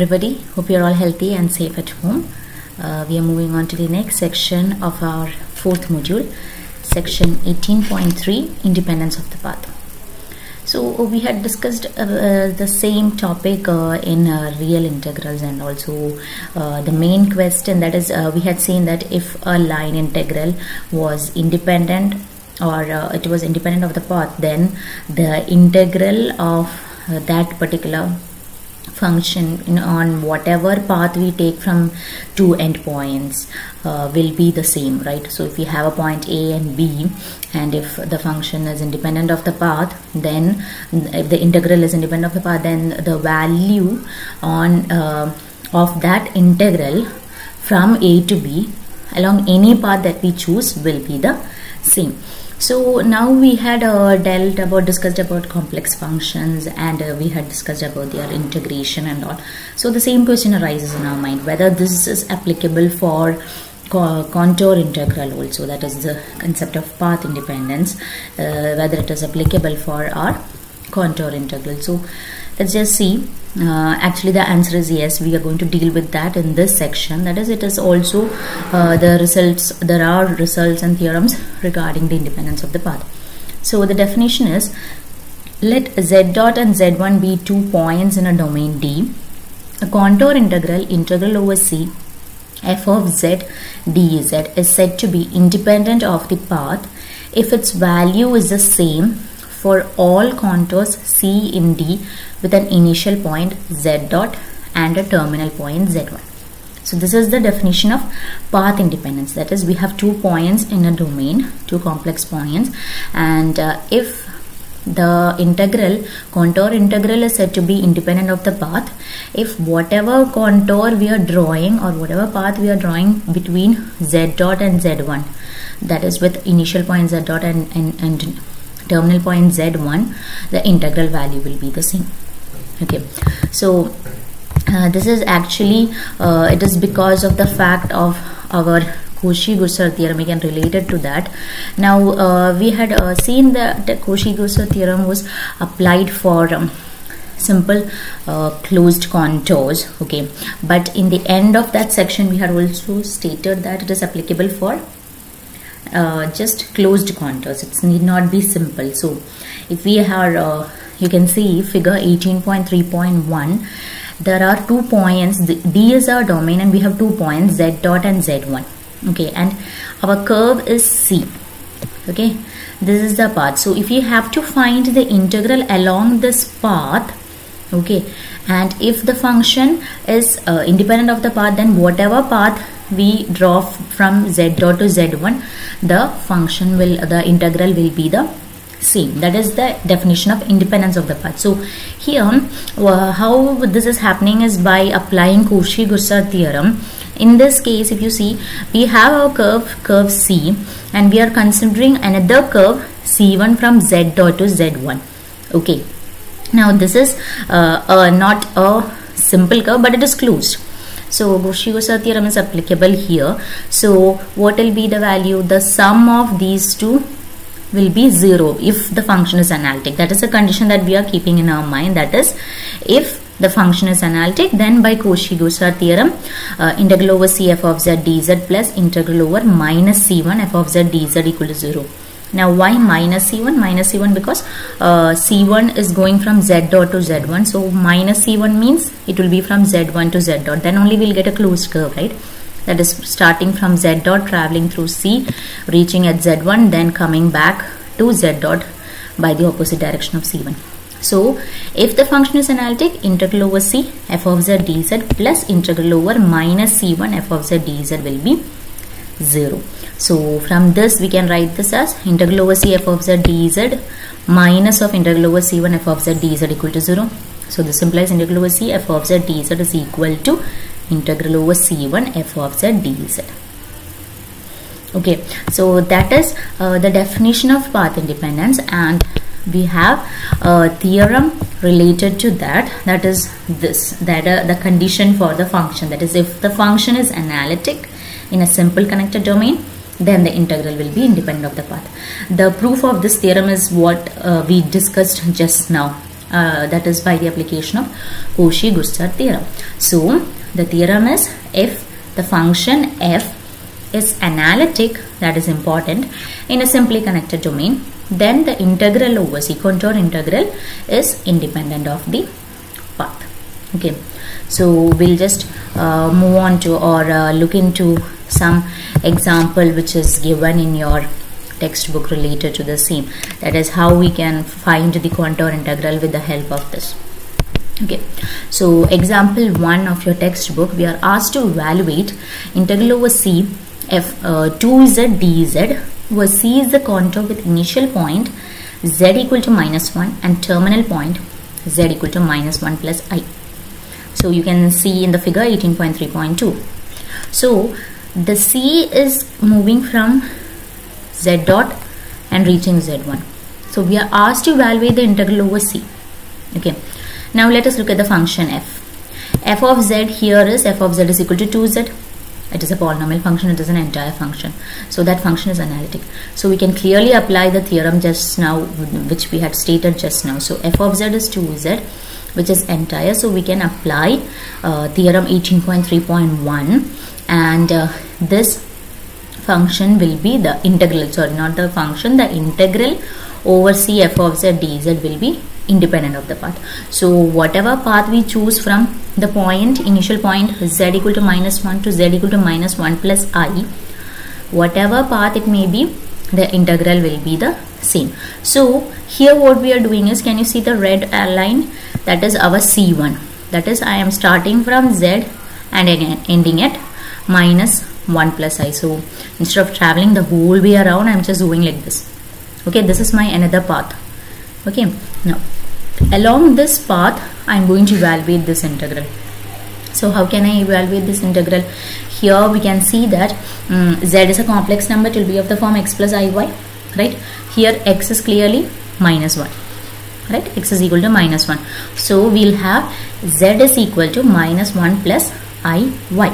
everybody. Hope you're all healthy and safe at home. Uh, we are moving on to the next section of our fourth module, section 18.3 Independence of the Path. So, uh, we had discussed uh, the same topic uh, in uh, real integrals and also uh, the main question that is, we had seen that if a line integral was independent or it was independent of the path, then the integral of that particular function in, on whatever path we take from two endpoints uh, will be the same right? So if we have a point a and b and if the function is independent of the path then if the integral is independent of the path then the value on uh, of that integral from a to b along any path that we choose will be the same so now we had uh, dealt about discussed about complex functions and uh, we had discussed about their integration and all. So the same question arises in our mind whether this is applicable for contour integral also that is the concept of path independence uh, whether it is applicable for our contour integral. So let's just see uh, actually the answer is yes. We are going to deal with that in this section. That is it is also uh, the results there are results and theorems regarding the independence of the path. So the definition is let z dot and z1 be two points in a domain D. A contour integral integral over C f of z dz is said to be independent of the path if its value is the same for all contours C in D with an initial point z dot and a terminal point z1. So this is the definition of path independence. That is, we have two points in a domain, two complex points, and uh, if the integral contour integral is said to be independent of the path if whatever contour we are drawing or whatever path we are drawing between z dot and z1 that is with initial point z dot and, and, and terminal point z1 the integral value will be the same okay. So uh, this is actually uh, it is because of the fact of our Cauchy-Goursat theorem. We related to that. Now uh, we had uh, seen that the Cauchy-Goursat theorem was applied for um, simple uh, closed contours okay. But in the end of that section we had also stated that it is applicable for uh, just closed contours. It need not be simple. So if we have uh, you can see figure 18.3.1 there are two points. D is our domain and we have two points z dot and z1 okay and our curve is c. Okay this is the path so if you have to find the integral along this path okay and if the function is uh, independent of the path then whatever path we draw from z dot to z1 the function will the integral will be the same that is the definition of independence of the path so here uh, how this is happening is by applying Cauchy-Goursat theorem. In this case if you see we have our curve curve C and we are considering another curve C1 from Z dot to Z1 okay. Now this is uh, uh, not a simple curve but it is closed. So Cauchy-Goursat theorem is applicable here. So what will be the value? The sum of these two will be 0 if the function is analytic. That is a condition that we are keeping in our mind. That is, if the function is analytic, then by Cauchy-Goursat theorem, uh, integral over c f of z dz plus integral over minus c1 f of z dz equal to 0. Now why minus c1? Minus c1 because uh, c1 is going from z dot to z1. So minus c1 means it will be from z1 to z dot. Then only we'll get a closed curve, right? That is starting from z dot traveling through c reaching at z1 then coming back to z dot by the opposite direction of c1 so if the function is analytic integral over c f of z dz plus integral over minus c1 f of z dz will be 0 so from this we can write this as integral over c f of z dz minus of integral over c1 f of z dz equal to 0 so this implies integral over c f of z dz is equal to integral over c1 f of z dz okay so that is uh, the definition of path independence and we have a theorem related to that. That is this that uh, the condition for the function. That is if the function is analytic in a simple connected domain then the integral will be independent of the path. The proof of this theorem is what uh, we discussed just now. Uh, that is by the application of Cauchy-Goursat theorem. So the theorem is if the function f is analytic that is important in a simply connected domain then the integral over c contour integral is independent of the path. Okay. So we'll just uh, move on to or uh, look into some example which is given in your textbook related to the same. That is how we can find the contour integral with the help of this okay. So example 1 of your textbook we are asked to evaluate integral over c f uh, 2z dz where c is the contour with initial point z equal to minus 1 and terminal point z equal to minus 1 plus i. So you can see in the figure 18.3.2 so the c is moving from z dot and reaching z1 so we are asked to evaluate the integral over c. Okay now let us look at the function f. F of z here is f of z is equal to 2z it is a polynomial function it is an entire function. So that function is analytic. So we can clearly apply the theorem just now which we had stated just now. So f of z is 2z which is entire. So we can apply uh, theorem 18.3.1 and uh, this function will be the integral. Sorry not the function the integral over c f of z dz will be independent of the path. So whatever path we choose from the point initial point z equal to minus 1 to z equal to minus 1 plus i whatever path it may be the integral will be the same. So here what we are doing is can you see the red line? That is our c1 that is i am starting from z and again ending at minus 1 plus i. So instead of traveling the whole way around i'm just doing like this. Okay this is my another path. Okay now along this path i'm going to evaluate this integral. So how can i evaluate this integral? Here we can see that um, z is a complex number it will be of the form x plus iy right? Here x is clearly minus 1 right? X is equal to minus 1 so we'll have z is equal to minus 1 plus i y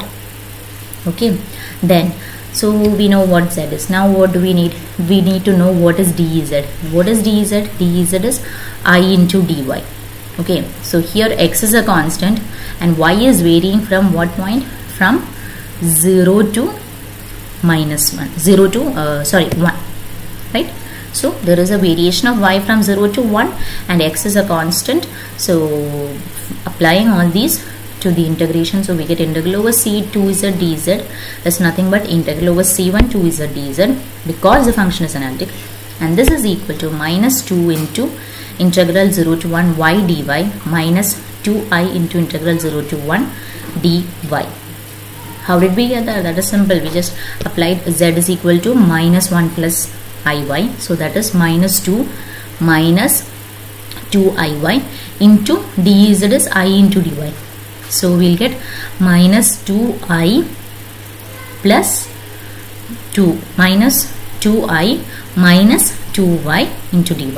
okay? Then so we know what z is. Now what do we need? We need to know what is dz. What is dz? Dz is i into dy. Okay so here x is a constant and y is varying from what point? From 0 to minus 1 0 to uh, sorry 1 right? So there is a variation of y from 0 to 1 and x is a constant. So applying all these to the integration so we get integral over c2 z dz. Is nothing but integral over c1 2 z dz because the function is analytic. And this is equal to minus 2 into integral 0 to 1 y dy minus 2i into integral 0 to 1 dy how did we get that? That is simple. We just applied z is equal to minus 1 plus iy so that is minus 2 minus 2 iy into dz is i into dy so we'll get minus 2i plus 2 minus 2i minus 2y into dy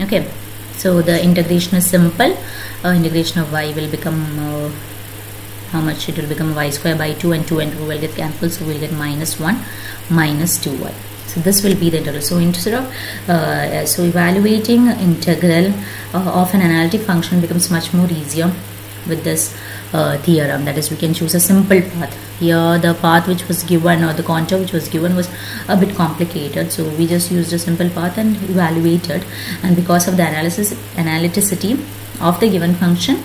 okay. So the integration is simple. Uh, integration of y will become uh, how much it will become y square by 2 and 2 and 2 will get cancelled so we'll get minus 1 minus 2y so this will be the integral. So instead of uh, so evaluating integral uh, of an analytic function becomes much more easier with this uh, theorem. That is we can choose a simple path. Here the path which was given or the contour which was given was a bit complicated. So we just used a simple path and evaluated. And because of the analysis analyticity of the given function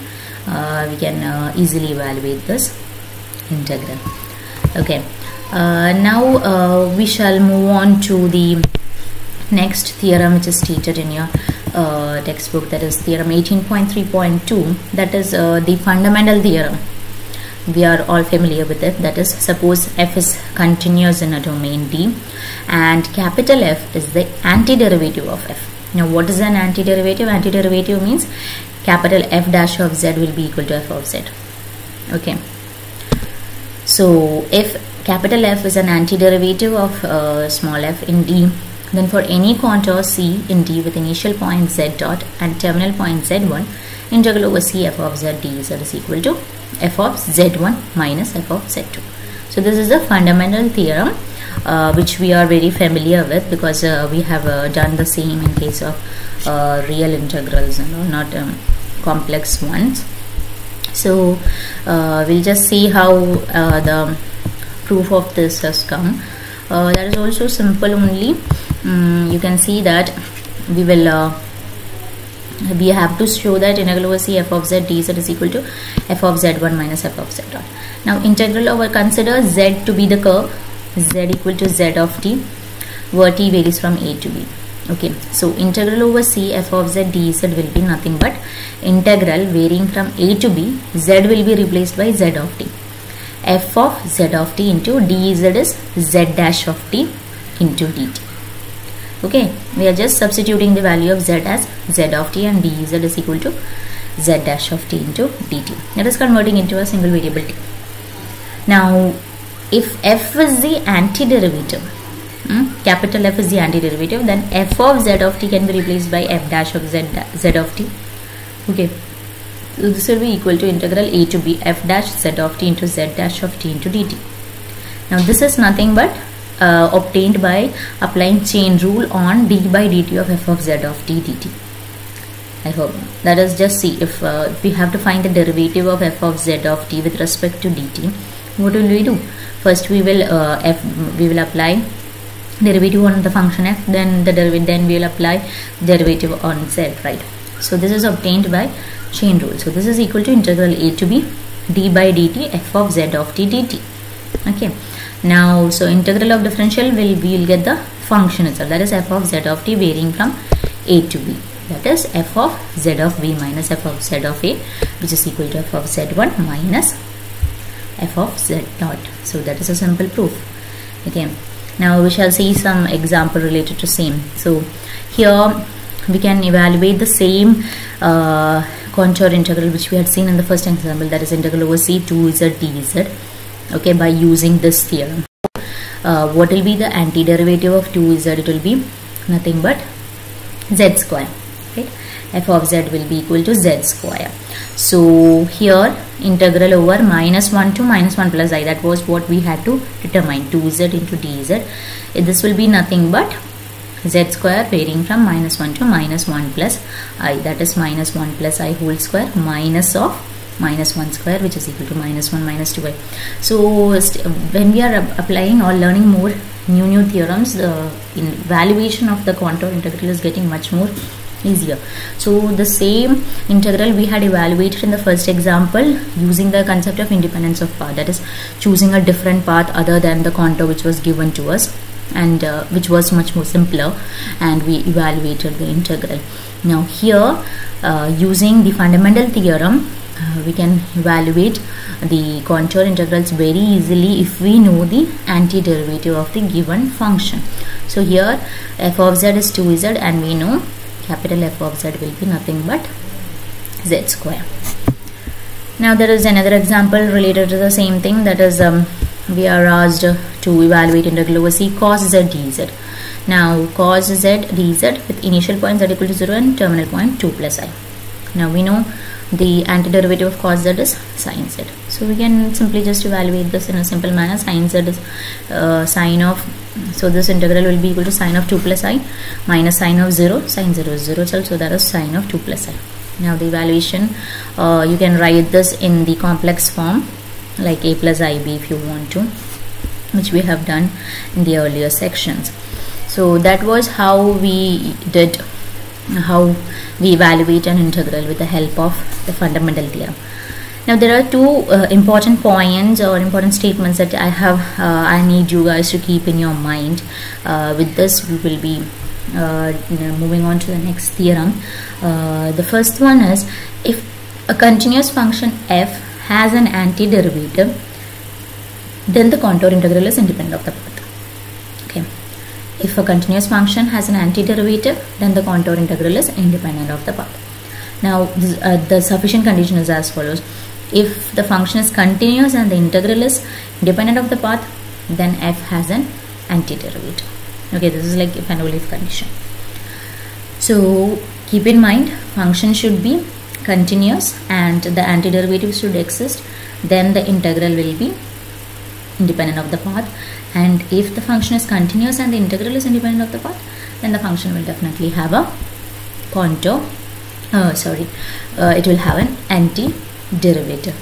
uh, we can uh, easily evaluate this integral. Okay. Uh, now uh, we shall move on to the next theorem which is stated in your uh, textbook that is theorem 18.3.2 that is uh, the fundamental theorem. We are all familiar with it. That is suppose f is continuous in a domain d and capital F is the antiderivative of f. Now what is an antiderivative? Antiderivative means capital F dash of z will be equal to f of z. Okay. So if capital F is an antiderivative of uh, small f in d then for any contour C in D with initial point Z dot and terminal point Z1, integral over C f of Z dz is equal to f of Z1 minus f of Z2. So this is a fundamental theorem uh, which we are very familiar with because uh, we have uh, done the same in case of uh, real integrals and all, not um, complex ones. So uh, we'll just see how uh, the proof of this has come. That is also simple only. Um, you can see that we will uh, we have to show that integral over c f of z dz is equal to f of z1 minus f of z dot. Now integral over consider z to be the curve z equal to z of t where t varies from a to b. Okay so integral over c f of z dz will be nothing but integral varying from a to b z will be replaced by z of t. F of z of t into dz is z dash of t into dt okay we are just substituting the value of z as z of t and dz is equal to z dash of t into dt that is converting into a single variable t. Now if f is the antiderivative hmm, capital F is the antiderivative then f of z of t can be replaced by f dash of z, z of t. Okay so this will be equal to integral a to b f dash z of t into z dash of t into dt now this is nothing but uh, obtained by applying chain rule on d by dt of f of z of t dt I hope. That is just see if, uh, we have to find the derivative of f of z of t with respect to dt what will we do? First we will uh, f we will apply derivative on the function f then the derivative then we will apply derivative on z right? So this is obtained by chain rule. So this is equal to integral a to b d by dt f of z of t dt okay now so integral of differential will we will get the function itself. That is f of z of t varying from a to b. That is f of z of b minus f of z of a which is equal to f of z1 minus f of z dot so that is a simple proof. Okay. Now we shall see some example related to same. So here we can evaluate the same uh, contour integral which we had seen in the first example. That is integral over c 2z dz okay by using this theorem. Uh, what will be the antiderivative of 2z it will be nothing but z square right? F of z will be equal to z square. So here integral over minus 1 to minus 1 plus i that was what we had to determine 2z into dz this will be nothing but z square varying from minus 1 to minus 1 plus i that is minus 1 plus i whole square minus of minus 1 square which is equal to minus 1 minus 2i so when we are applying or learning more new new theorems the valuation of the contour integral is getting much more easier. So the same integral we had evaluated in the first example using the concept of independence of path that is choosing a different path other than the contour which was given to us and uh, which was much more simpler and we evaluated the integral. Now here uh, using the fundamental theorem we can evaluate the contour integrals very easily if we know the antiderivative of the given function so here f of z is 2z and we know capital F of z will be nothing but z square. Now there is another example related to the same thing that is um, we are asked to evaluate integral over c cos z dz. Now cos z dz with initial point z equal to 0 and terminal point 2 plus i. Now we know the antiderivative of cos z is sin z. So we can simply just evaluate this in a simple manner. Sin z is uh, sine of so this integral will be equal to sine of 2 plus i minus sine of 0 sine 0 is 0 itself so that is sine of 2 plus i now the evaluation uh, you can write this in the complex form like a plus ib if you want to which we have done in the earlier sections so that was how we did how we evaluate an integral with the help of the fundamental theorem. Now there are two uh, important points or important statements that I have uh, I need you guys to keep in your mind. Uh, with this we will be uh, moving on to the next theorem. Uh, the first one is if a continuous function f has an antiderivative then the contour integral is independent of the okay if a continuous function has an antiderivative then the contour integral is independent of the path. Now uh, the sufficient condition is as follows. If the function is continuous and the integral is independent of the path then f has an antiderivative. Okay this is like if and only if condition. So keep in mind function should be continuous and the antiderivative should exist then the integral will be independent of the path. And if the function is continuous and the integral is independent of the path then the function will definitely have a contour uh, sorry uh, it will have an anti-derivative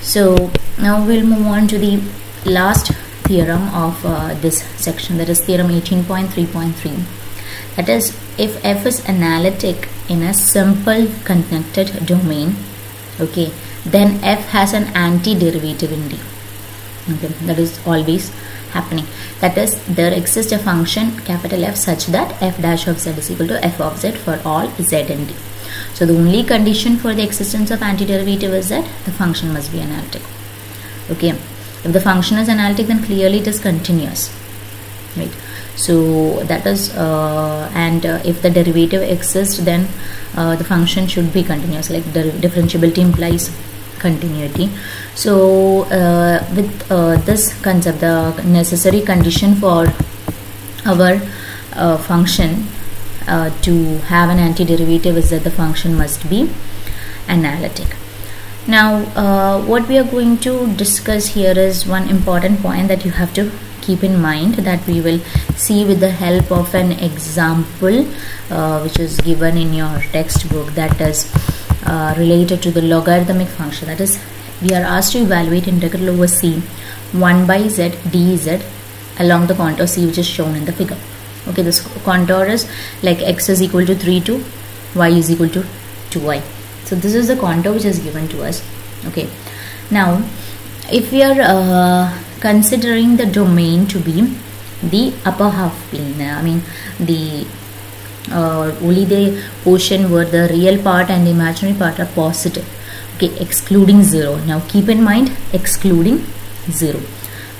so now we'll move on to the last theorem of uh, this section that is theorem 18.3.3 that is if f is analytic in a simple connected domain okay then f has an antiderivative in d okay that is always happening. That is there exists a function capital F such that f dash of z is equal to f of z for all z and d. So the only condition for the existence of antiderivative is that the function must be analytic. Okay if the function is analytic then clearly it is continuous right? So that is uh, and uh, if the derivative exists then uh, the function should be continuous like the differentiability implies continuity. So uh, with uh, this concept the necessary condition for our uh, function to have an antiderivative is that the function must be analytic. Now uh, what we are going to discuss here is one important point that you have to keep in mind that we will see with the help of an example uh, which is given in your textbook. That is uh, related to the logarithmic function. That is we are asked to evaluate integral over c 1 by z dz along the contour c which is shown in the figure. Okay this contour is like x is equal to 3 to y is equal to 2y so this is the contour which is given to us. Okay. Now if we are uh, considering the domain to be the upper half plane i mean the uh, only the portion where the real part and the imaginary part are positive. Okay excluding 0 now keep in mind excluding 0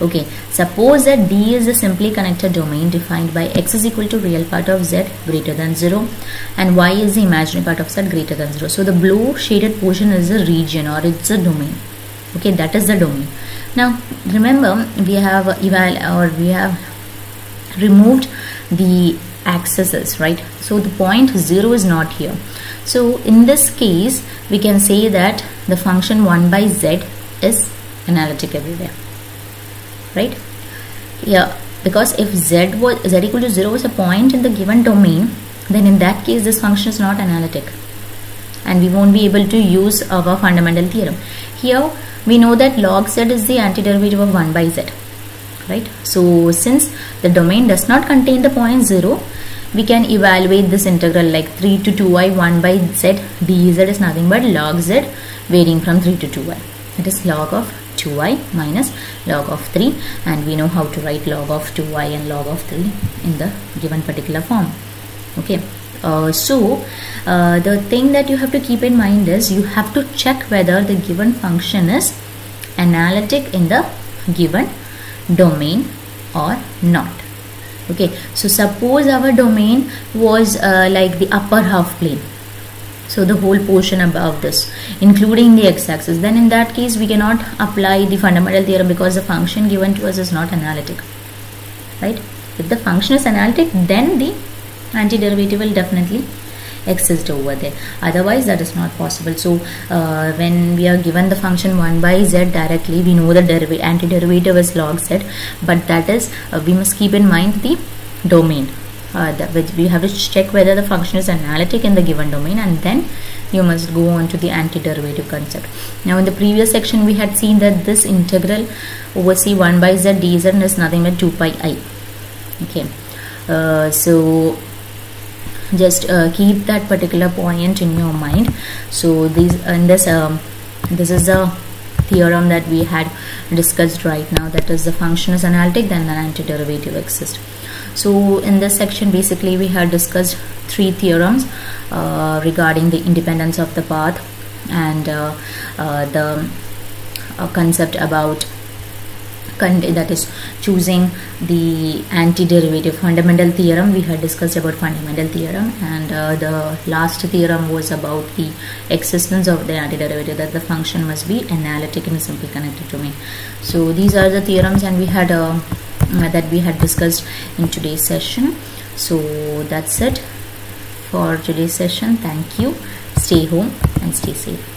okay suppose that D is a simply connected domain defined by x is equal to real part of z greater than 0 and y is the imaginary part of z greater than 0 so the blue shaded portion is a region or it's a domain. Okay that is the domain. Now remember we have eval or we have removed the axes right? So the point 0 is not here. So in this case we can say that the function 1 by z is analytic everywhere right? Yeah because if z was z equal to 0 is a point in the given domain then in that case this function is not analytic. And we won't be able to use our fundamental theorem. Here we know that log z is the antiderivative of 1 by z right? So since the domain does not contain the point 0 we can evaluate this integral like 3 to 2y 1 by z dz is nothing but log z varying from 3 to 2y it is log of 2y minus log of 3 and we know how to write log of 2y and log of 3 in the given particular form. Okay uh, so uh, the thing that you have to keep in mind is you have to check whether the given function is analytic in the given domain or not. Okay so suppose our domain was uh, like the upper half plane. So the whole portion above this including the x-axis. Then in that case we cannot apply the fundamental theorem because the function given to us is not analytic right? If the function is analytic then the antiderivative will definitely exist over there otherwise that is not possible so uh, when we are given the function 1 by z directly we know the derivative antiderivative is log z but that is uh, we must keep in mind the domain uh, that we have to check whether the function is analytic in the given domain and then you must go on to the antiderivative concept. Now in the previous section we had seen that this integral over c 1 by z dz is nothing but 2 pi i. Okay, uh, so just uh, keep that particular point in your mind. So these in this um, this is the theorem that we had discussed right now that is the function is analytic then the antiderivative exists so in this section basically we had discussed three theorems uh, regarding the independence of the path and uh, uh, the uh, concept about that is choosing the antiderivative fundamental theorem. We had discussed about fundamental theorem and uh, the last theorem was about the existence of the antiderivative that the function must be analytic in a simply connected domain so these are the theorems and we had uh, that we had discussed in today's session. So that's it for today's session. Thank you. Stay home and stay safe